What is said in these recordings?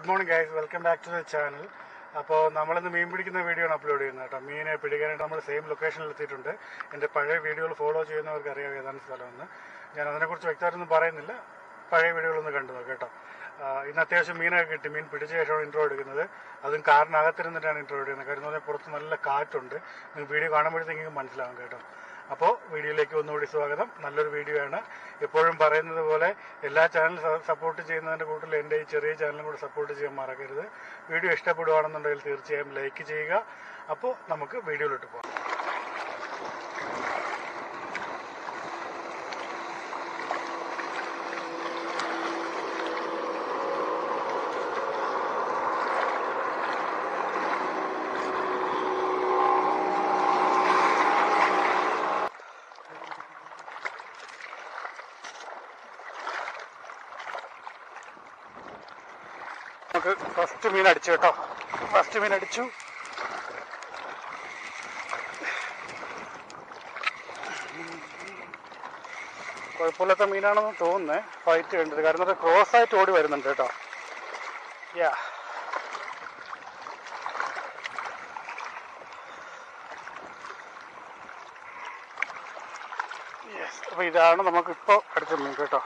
Good morning guys welcome back to the channel അപ്പോൾ നമ്മളിന്ന് മീൻ പിടിക്കുന്ന വീഡിയോ ആണ് അപ്ലോഡ് ചെയ്യുന്നത് കേട്ടോ. മീനെ പിടിക്കാനായിട്ട് നമ്മൾ സെയിം ലൊക്കേഷനിൽ എത്തിയിട്ടുണ്ട്. എന്റെ പഴയ വീഡിയോകൾ ഫോളോ ചെയ്യുന്നവർക്ക് അറിയാം ഏതാണ് സ്ഥലമെന്ന് ഞാൻ അതിനെക്കുറിച്ച് വ്യക്തമായിട്ടൊന്നും പറയുന്നില്ല. പഴയ വീഡിയോകളൊന്ന് കണ്ടു കേട്ടോ. ഇന്ന് അത്യാവശ്യം മീനൊക്കെ കിട്ടി. മീൻ പിടിച്ച ശേഷമാണ് ഇൻട്രോ എടുക്കുന്നത്. അതും കാറിനകത്തിരുന്നിട്ടാണ് ഇൻട്രോ എടുക്കുന്നത്. കാര്യം എന്ന് പറഞ്ഞാൽ പുറത്ത് നല്ല കാറ്റുണ്ട്. നിങ്ങൾ വീഡിയോ കാണുമ്പോഴത്തേക്കും മനസ്സിലാവും കേട്ടോ. അപ്പോൾ വീഡിയോയിലേക്ക് ഒന്നുകൂടി സ്വാഗതം. നല്ലൊരു വീഡിയോ ആണ്. എപ്പോഴും പറയുന്നത് പോലെ എല്ലാ ചാനൽ സപ്പോർട്ട് ചെയ്യുന്നതിന്റെ കൂട്ടത്തിൽ എന്റെ ഈ ചെറിയ ചാനലും കൂടെ സപ്പോർട്ട് ചെയ്യാൻ മറക്കരുത്. വീഡിയോ ഇഷ്ടപ്പെടുകയാണെന്നുണ്ടെങ്കിൽ തീർച്ചയായും ലൈക്ക് ചെയ്യുക. അപ്പോൾ നമുക്ക് വീഡിയോയിലോട്ട് പോകാം. നമുക്ക് ഫസ്റ്റ് മീൻ അടിച്ചു കേട്ടോ. ഫസ്റ്റ് മീൻ അടിച്ചു. കുഴപ്പമില്ലാത്ത മീനാണെന്ന് തോന്നുന്നേ. ഫൈറ്റ് കണ്ടത് കാരണം അത് ക്രോസ് ആയിട്ട് ഓടി വരുന്നുണ്ട് കേട്ടോ. യാ യെസ് അപ്പോൾ ഇതാണ് നമുക്കിപ്പോൾ അടിച്ച മീൻ കേട്ടോ.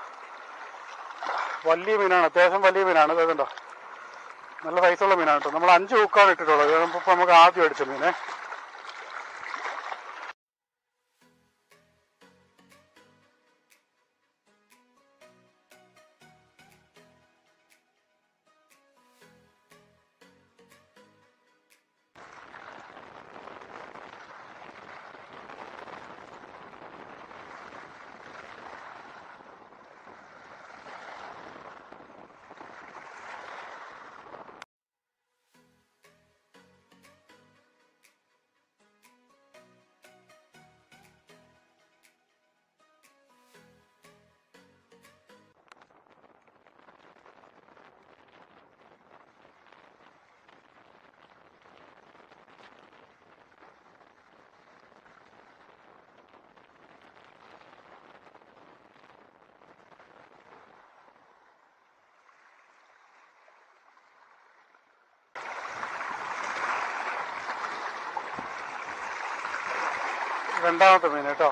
വലിയ മീനാണ്. അത്യാവശ്യം വലിയ മീനാണ്. ഇത് കണ്ടോ? നല്ല സൈസുള്ള മീനാണ് കേട്ടോ. നമ്മൾ അഞ്ച് ഹൂക്കാണ് ഇട്ടിട്ടുള്ളത്. ഇപ്പം നമുക്ക് ആദ്യം അടിച്ച മീനെ. രണ്ടാമത്തെ മീൻ കേട്ടോ.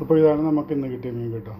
അപ്പോൾ ഇതാണ് നമുക്ക് ഇന്ന് കിട്ടിയ മീൻ കേട്ടോ.